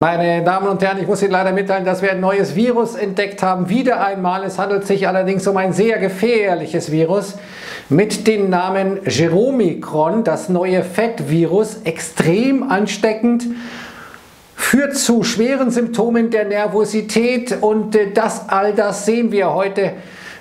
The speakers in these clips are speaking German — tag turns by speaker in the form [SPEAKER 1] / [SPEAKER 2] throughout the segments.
[SPEAKER 1] Meine Damen und Herren, ich muss Ihnen leider mitteilen, dass wir ein neues Virus entdeckt haben. Wieder einmal. Es handelt sich allerdings um ein sehr gefährliches Virus mit dem Namen Jeromikron, das neue Fettvirus, extrem ansteckend, führt zu schweren Symptomen der Nervosität und äh, das all das sehen wir heute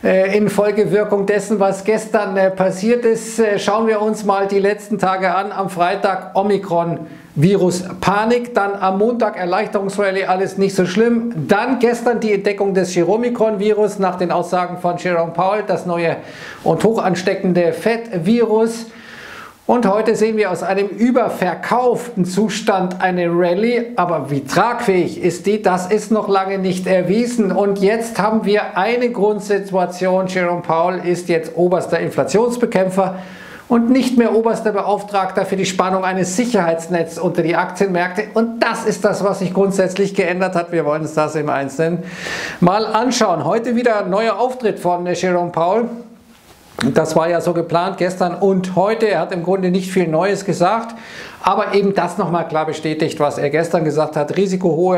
[SPEAKER 1] äh, in Folgewirkung dessen, was gestern äh, passiert ist. Schauen wir uns mal die letzten Tage an. Am Freitag Omikron Virus Panik, dann am Montag Erleichterungsrallye, alles nicht so schlimm. Dann gestern die Entdeckung des Chiromikron-Virus nach den Aussagen von Jerome Powell, das neue und hochansteckende Fett-Virus. Und heute sehen wir aus einem überverkauften Zustand eine Rallye, aber wie tragfähig ist die, das ist noch lange nicht erwiesen. Und jetzt haben wir eine Grundsituation, Jerome Powell ist jetzt oberster Inflationsbekämpfer und nicht mehr oberster Beauftragter für die Spannung eines Sicherheitsnetzes unter die Aktienmärkte. Und das ist das, was sich grundsätzlich geändert hat. Wir wollen uns das im Einzelnen mal anschauen. Heute wieder ein neuer Auftritt von Jerome Powell. Das war ja so geplant gestern und heute. Er hat im Grunde nicht viel Neues gesagt, aber eben das nochmal klar bestätigt, was er gestern gesagt hat. Risiko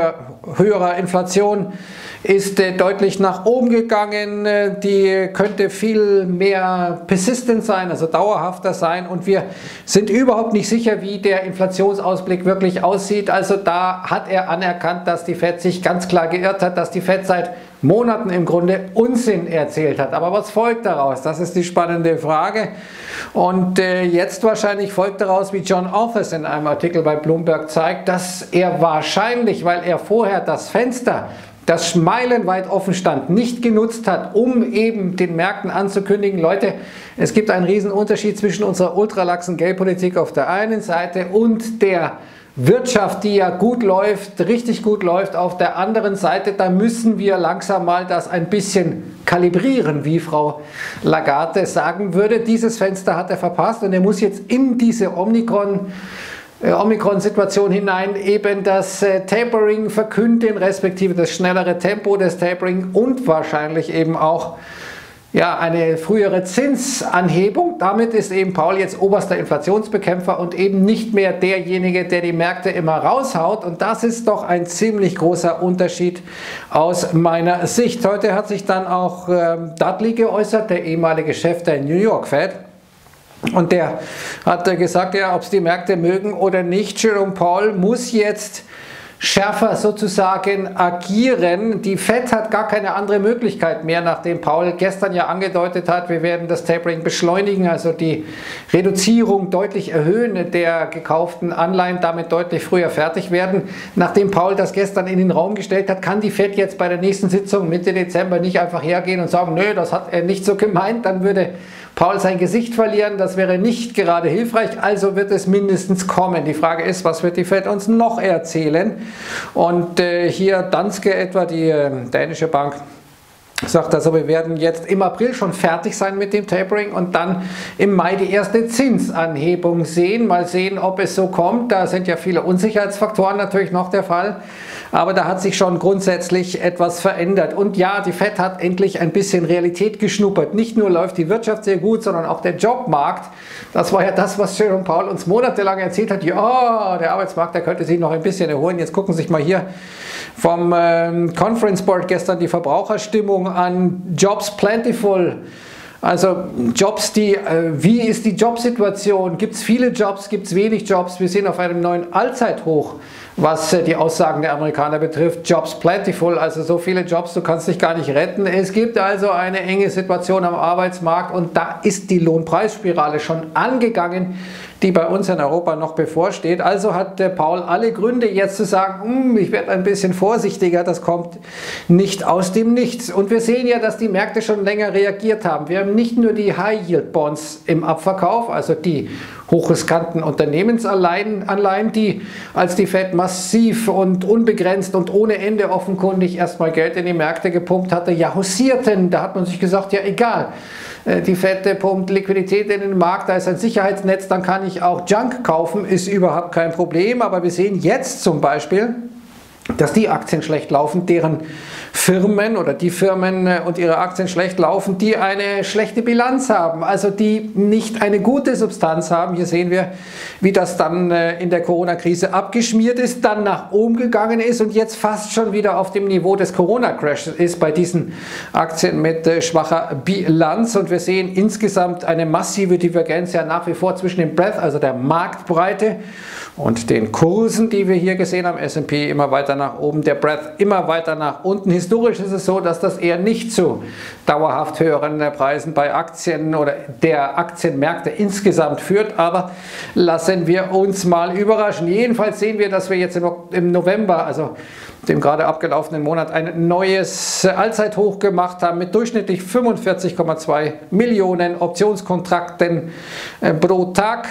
[SPEAKER 1] höherer Inflation ist äh, deutlich nach oben gegangen. Äh, die könnte viel mehr persistent sein, also dauerhafter sein. Und wir sind überhaupt nicht sicher, wie der Inflationsausblick wirklich aussieht. Also da hat er anerkannt, dass die Fed sich ganz klar geirrt hat, dass die Fed seit Monaten im Grunde Unsinn erzählt hat. Aber was folgt daraus? Das ist die spannende Frage. Und äh, jetzt wahrscheinlich folgt daraus, wie John Office in einem Artikel bei Bloomberg zeigt, dass er wahrscheinlich, weil er vorher das Fenster das meilenweit offen stand, nicht genutzt hat, um eben den Märkten anzukündigen, Leute, es gibt einen riesen Unterschied zwischen unserer ultralaxen Geldpolitik auf der einen Seite und der Wirtschaft, die ja gut läuft, richtig gut läuft, auf der anderen Seite, da müssen wir langsam mal das ein bisschen kalibrieren, wie Frau Lagarde sagen würde. Dieses Fenster hat er verpasst und er muss jetzt in diese Omikron äh, Omikron-Situation hinein eben das äh, Tapering verkünden, respektive das schnellere Tempo des Tapering und wahrscheinlich eben auch ja, eine frühere Zinsanhebung. Damit ist eben Paul jetzt oberster Inflationsbekämpfer und eben nicht mehr derjenige, der die Märkte immer raushaut. Und das ist doch ein ziemlich großer Unterschied aus meiner Sicht. Heute hat sich dann auch äh, Dudley geäußert, der ehemalige Chef der New York Fed. Und der hat gesagt, ja, ob es die Märkte mögen oder nicht, Jerome Paul muss jetzt schärfer sozusagen agieren. Die Fed hat gar keine andere Möglichkeit mehr, nachdem Paul gestern ja angedeutet hat, wir werden das Tapering beschleunigen, also die Reduzierung deutlich erhöhen der gekauften Anleihen, damit deutlich früher fertig werden. Nachdem Paul das gestern in den Raum gestellt hat, kann die Fed jetzt bei der nächsten Sitzung Mitte Dezember nicht einfach hergehen und sagen, nö, das hat er nicht so gemeint, dann würde Paul sein Gesicht verlieren, das wäre nicht gerade hilfreich, also wird es mindestens kommen. Die Frage ist, was wird die Fed uns noch erzählen? Und äh, hier Danske etwa, die äh, dänische Bank, sagt also, wir werden jetzt im April schon fertig sein mit dem Tapering und dann im Mai die erste Zinsanhebung sehen. Mal sehen, ob es so kommt. Da sind ja viele Unsicherheitsfaktoren natürlich noch der Fall. Aber da hat sich schon grundsätzlich etwas verändert. Und ja, die FED hat endlich ein bisschen Realität geschnuppert. Nicht nur läuft die Wirtschaft sehr gut, sondern auch der Jobmarkt. Das war ja das, was Jerome Powell uns monatelang erzählt hat. Ja, der Arbeitsmarkt, der könnte sich noch ein bisschen erholen. Jetzt gucken Sie sich mal hier vom ähm, Conference Board gestern die Verbraucherstimmung an Jobs Plentiful. Also Jobs, die, äh, wie ist die Jobsituation? Gibt es viele Jobs, gibt es wenig Jobs? Wir sind auf einem neuen Allzeithoch, was äh, die Aussagen der Amerikaner betrifft. Jobs plentiful, also so viele Jobs, du kannst dich gar nicht retten. Es gibt also eine enge Situation am Arbeitsmarkt und da ist die Lohnpreisspirale schon angegangen die bei uns in Europa noch bevorsteht. Also hat der Paul alle Gründe jetzt zu sagen, hm, ich werde ein bisschen vorsichtiger, das kommt nicht aus dem Nichts. Und wir sehen ja, dass die Märkte schon länger reagiert haben. Wir haben nicht nur die High-Yield-Bonds im Abverkauf, also die hochriskanten Unternehmensanleihen, die als die Fed massiv und unbegrenzt und ohne Ende offenkundig erstmal Geld in die Märkte gepumpt hatte, ja haussierten. Da hat man sich gesagt, ja egal, äh, die Fed pumpt Liquidität in den Markt, da ist ein Sicherheitsnetz, dann kann ich auch Junk kaufen, ist überhaupt kein Problem. Aber wir sehen jetzt zum Beispiel, dass die Aktien schlecht laufen, deren Firmen oder die Firmen äh, und ihre Aktien schlecht laufen, die eine schlechte Bilanz haben, also die nicht eine gute Substanz haben. Hier sehen wir, wie das dann äh, in der Corona-Krise abgeschmiert ist, dann nach oben gegangen ist und jetzt fast schon wieder auf dem Niveau des Corona-Crashes ist bei diesen Aktien mit äh, schwacher Bilanz. Und wir sehen insgesamt eine massive Divergenz ja nach wie vor zwischen dem Breadth, also der Marktbreite, und den Kursen, die wir hier gesehen haben, S&P immer weiter nach oben, der Breadth immer weiter nach unten. Historisch ist es so, dass das eher nicht zu dauerhaft höheren Preisen bei Aktien oder der Aktienmärkte insgesamt führt, aber lassen wir uns mal überraschen. Jedenfalls sehen wir, dass wir jetzt im November, also dem gerade abgelaufenen Monat, ein neues Allzeithoch gemacht haben mit durchschnittlich 45,2 Millionen Optionskontrakten äh, pro Tag.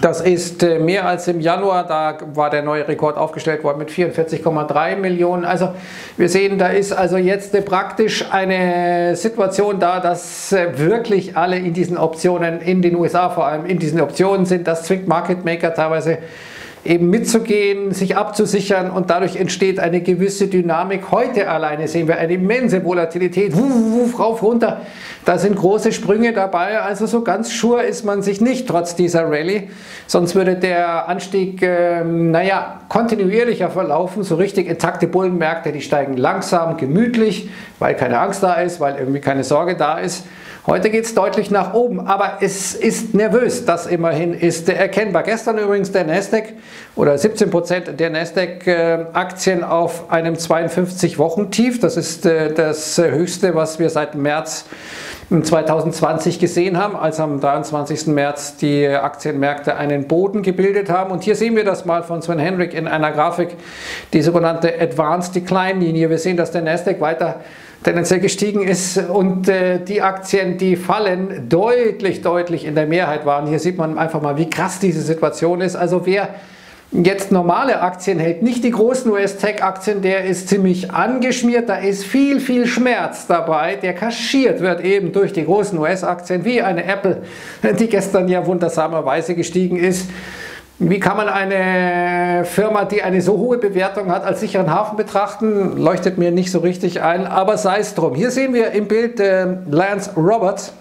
[SPEAKER 1] Das ist äh, mehr als im Januar, da war der neue Rekord aufgestellt worden mit 44,3 Millionen. Also wir sehen, da ist also jetzt praktisch eine Situation da, dass äh, wirklich alle in diesen Optionen, in den USA vor allem, in diesen Optionen sind. Das zwingt Market Maker teilweise eben mitzugehen, sich abzusichern und dadurch entsteht eine gewisse Dynamik. Heute alleine sehen wir eine immense Volatilität, wuff, wuff, rauf, runter. Da sind große Sprünge dabei, also so ganz schur ist man sich nicht trotz dieser Rallye. Sonst würde der Anstieg, äh, naja, kontinuierlicher verlaufen. So richtig intakte Bullenmärkte, die steigen langsam, gemütlich, weil keine Angst da ist, weil irgendwie keine Sorge da ist. Heute geht es deutlich nach oben, aber es ist nervös. Das immerhin ist erkennbar. Gestern übrigens der Nasdaq oder 17% der Nasdaq-Aktien auf einem 52-Wochen-Tief. Das ist äh, das höchste, was wir seit März 2020 gesehen haben, als am 23. März die Aktienmärkte einen Boden gebildet haben. Und hier sehen wir das mal von Sven Henrik in einer Grafik, die sogenannte Advanced Decline Linie. Wir sehen, dass der Nasdaq weiter tendenziell gestiegen ist und äh, die Aktien, die fallen, deutlich, deutlich in der Mehrheit waren. Hier sieht man einfach mal, wie krass diese Situation ist. Also wer jetzt normale Aktien hält, nicht die großen US-Tech-Aktien, der ist ziemlich angeschmiert, da ist viel, viel Schmerz dabei, der kaschiert wird eben durch die großen US-Aktien, wie eine Apple, die gestern ja wundersamerweise gestiegen ist. Wie kann man eine Firma, die eine so hohe Bewertung hat, als sicheren Hafen betrachten? Leuchtet mir nicht so richtig ein, aber sei es drum. Hier sehen wir im Bild äh, Lance Roberts,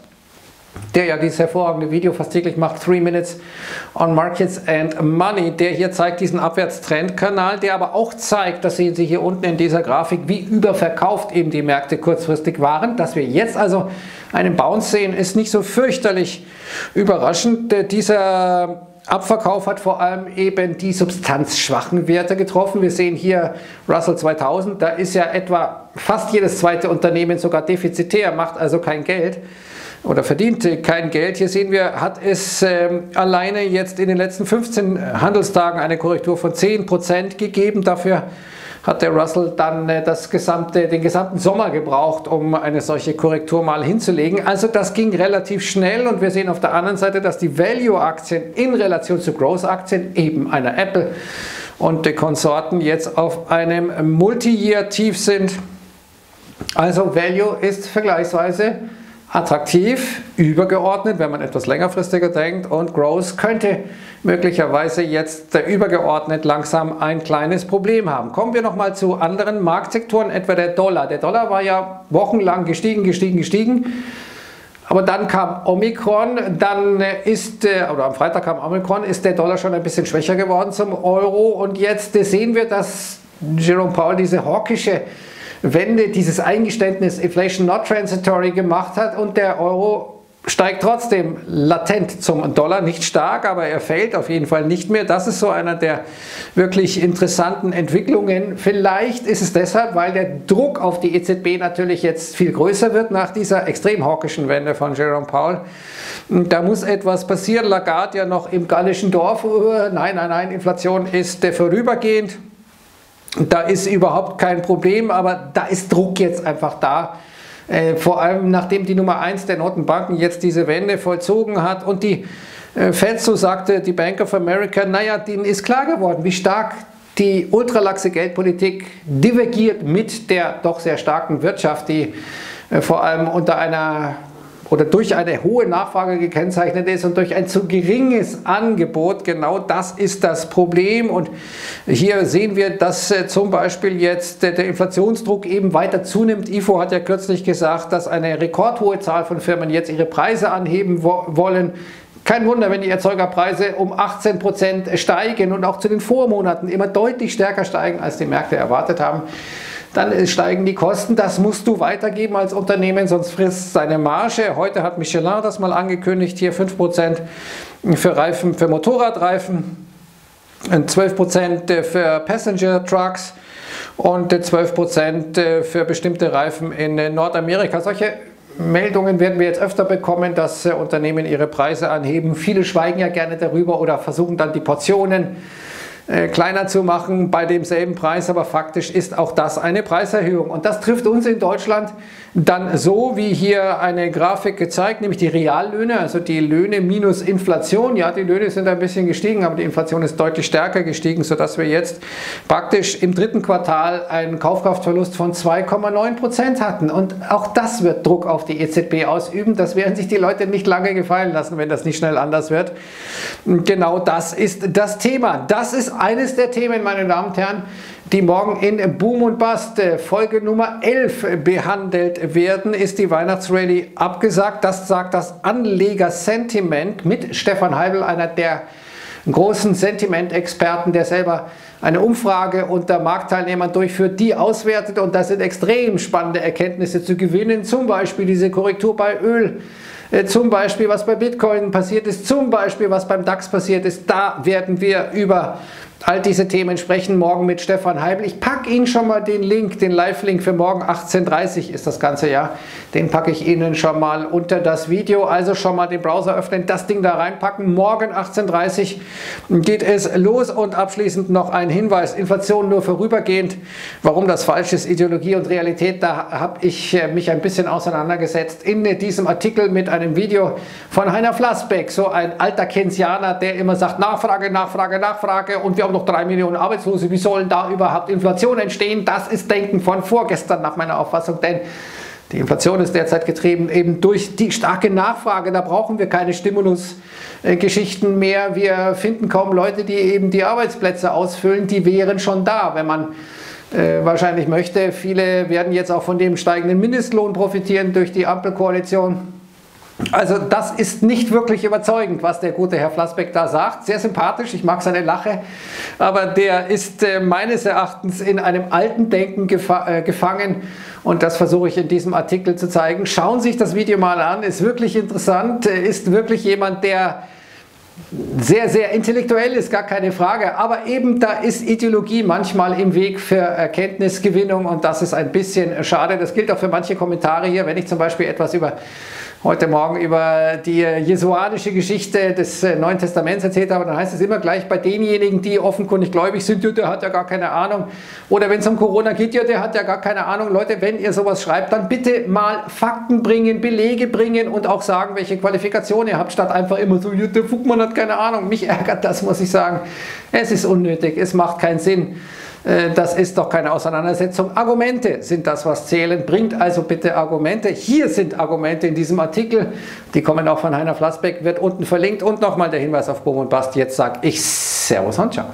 [SPEAKER 1] der ja dieses hervorragende Video fast täglich macht, 3 Minutes on Markets and Money, der hier zeigt diesen Abwärtstrendkanal, der aber auch zeigt, das sehen Sie hier unten in dieser Grafik, wie überverkauft eben die Märkte kurzfristig waren. Dass wir jetzt also einen Bounce sehen, ist nicht so fürchterlich überraschend. Dieser Abverkauf hat vor allem eben die substanzschwachen Werte getroffen. Wir sehen hier Russell 2000, da ist ja etwa fast jedes zweite Unternehmen sogar defizitär, macht also kein Geld oder verdient kein Geld. Hier sehen wir, hat es äh, alleine jetzt in den letzten 15 Handelstagen eine Korrektur von 10% gegeben. Dafür hat der Russell dann äh, das gesamte, den gesamten Sommer gebraucht, um eine solche Korrektur mal hinzulegen. Also das ging relativ schnell und wir sehen auf der anderen Seite, dass die Value-Aktien in Relation zu Growth-Aktien, eben einer Apple und die Konsorten, jetzt auf einem Multi-Year-Tief sind. Also Value ist vergleichsweise attraktiv, übergeordnet, wenn man etwas längerfristiger denkt und Growth könnte möglicherweise jetzt übergeordnet langsam ein kleines Problem haben. Kommen wir nochmal zu anderen Marktsektoren, etwa der Dollar. Der Dollar war ja wochenlang gestiegen, gestiegen, gestiegen. Aber dann kam Omikron, dann ist, äh, oder am Freitag kam Omikron, ist der Dollar schon ein bisschen schwächer geworden zum Euro und jetzt sehen wir, dass Jerome Powell diese hawkische Wende, dieses Eingeständnis Inflation not transitory gemacht hat und der Euro steigt trotzdem latent zum Dollar, nicht stark, aber er fällt auf jeden Fall nicht mehr. Das ist so einer der wirklich interessanten Entwicklungen. Vielleicht ist es deshalb, weil der Druck auf die EZB natürlich jetzt viel größer wird nach dieser extrem hawkischen Wende von Jerome Powell. Da muss etwas passieren. Lagarde ja noch im gallischen Dorf. Nein, nein, nein, Inflation ist vorübergehend. Da ist überhaupt kein Problem, aber da ist Druck jetzt einfach da. Äh, vor allem nachdem die Nummer 1 der Notenbanken jetzt diese Wende vollzogen hat und die äh, Fed, so sagte die Bank of America, naja, denen ist klar geworden, wie stark die ultralaxe Geldpolitik divergiert mit der doch sehr starken Wirtschaft, die äh, vor allem unter einer oder durch eine hohe Nachfrage gekennzeichnet ist und durch ein zu geringes Angebot. Genau das ist das Problem. Und hier sehen wir, dass äh, zum Beispiel jetzt äh, der Inflationsdruck eben weiter zunimmt. IFO hat ja kürzlich gesagt, dass eine rekordhohe Zahl von Firmen jetzt ihre Preise anheben wo wollen. Kein Wunder, wenn die Erzeugerpreise um 18 Prozent steigen und auch zu den Vormonaten immer deutlich stärker steigen, als die Märkte erwartet haben dann steigen die Kosten. Das musst du weitergeben als Unternehmen, sonst frisst seine Marge. Heute hat Michelin das mal angekündigt, hier 5% für Reifen, für Motorradreifen, 12% für Passenger Trucks und 12% für bestimmte Reifen in Nordamerika. Solche Meldungen werden wir jetzt öfter bekommen, dass Unternehmen ihre Preise anheben. Viele schweigen ja gerne darüber oder versuchen dann die Portionen äh, kleiner zu machen bei demselben Preis, aber faktisch ist auch das eine Preiserhöhung. Und das trifft uns in Deutschland dann so, wie hier eine Grafik gezeigt, nämlich die Reallöhne, also die Löhne minus Inflation. Ja, die Löhne sind ein bisschen gestiegen, aber die Inflation ist deutlich stärker gestiegen, sodass wir jetzt praktisch im dritten Quartal einen Kaufkraftverlust von 2,9 Prozent hatten. Und auch das wird Druck auf die EZB ausüben. Das werden sich die Leute nicht lange gefallen lassen, wenn das nicht schnell anders wird. Genau das ist das Thema. Das ist eines der Themen, meine Damen und Herren, die morgen in Boom und Bust äh, Folge Nummer 11 behandelt werden, ist die Weihnachtsrallye abgesagt. Das sagt das Anlegersentiment mit Stefan Heibel, einer der großen Sentimentexperten, der selber eine Umfrage unter Marktteilnehmern durchführt, die auswertet. Und da sind extrem spannende Erkenntnisse zu gewinnen, zum Beispiel diese Korrektur bei Öl, zum Beispiel was bei Bitcoin passiert ist, zum Beispiel was beim DAX passiert ist, da werden wir über all diese Themen sprechen morgen mit Stefan Heibel. Ich packe Ihnen schon mal den Link, den Live-Link für morgen 18.30 Uhr ist das ganze Jahr. Den packe ich Ihnen schon mal unter das Video. Also schon mal den Browser öffnen, das Ding da reinpacken. Morgen 18.30 Uhr geht es los und abschließend noch ein Hinweis. Inflation nur vorübergehend. Warum das falsch ist, Ideologie und Realität, da habe ich äh, mich ein bisschen auseinandergesetzt in diesem Artikel mit einem Video von Heiner Flassbeck, so ein alter Keynesianer, der immer sagt Nachfrage, Nachfrage, Nachfrage und wir haben noch drei Millionen Arbeitslose. Wie sollen da überhaupt Inflation entstehen? Das ist Denken von vorgestern nach meiner Auffassung, denn die Inflation ist derzeit getrieben eben durch die starke Nachfrage. Da brauchen wir keine Stimulusgeschichten mehr. Wir finden kaum Leute, die eben die Arbeitsplätze ausfüllen. Die wären schon da, wenn man äh, wahrscheinlich möchte. Viele werden jetzt auch von dem steigenden Mindestlohn profitieren durch die Ampelkoalition. Also das ist nicht wirklich überzeugend, was der gute Herr Flassbeck da sagt. Sehr sympathisch, ich mag seine Lache, aber der ist äh, meines Erachtens in einem alten Denken gefa äh, gefangen und das versuche ich in diesem Artikel zu zeigen. Schauen Sie sich das Video mal an, ist wirklich interessant, äh, ist wirklich jemand, der sehr, sehr intellektuell ist, gar keine Frage, aber eben da ist Ideologie manchmal im Weg für Erkenntnisgewinnung und das ist ein bisschen schade. Das gilt auch für manche Kommentare hier, wenn ich zum Beispiel etwas über heute Morgen über die jesuanische Geschichte des äh, Neuen Testaments erzählt habe, dann heißt es immer gleich bei denjenigen, die offenkundig gläubig sind, der hat ja gar keine Ahnung. Oder wenn es um Corona geht, ja, der hat ja gar keine Ahnung. Leute, wenn ihr sowas schreibt, dann bitte mal Fakten bringen, Belege bringen und auch sagen, welche Qualifikation ihr habt, statt einfach immer so, ja, der Fugmann hat keine Ahnung. Mich ärgert das, muss ich sagen. Es ist unnötig, es macht keinen Sinn. Äh, das ist doch keine Auseinandersetzung. Argumente sind das, was zählen. Bringt also bitte Argumente. Hier sind Argumente in diesem Artikel. Die kommen auch von Heiner Flassbeck, wird unten verlinkt. Und nochmal der Hinweis auf Boom und Bast. Jetzt sage ich Servus und Ciao.